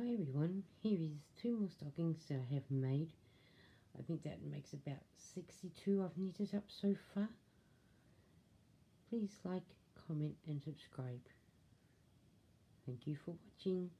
Hi everyone, here is two more stockings that I have made. I think that makes about 62 I've knitted up so far. Please like, comment and subscribe. Thank you for watching.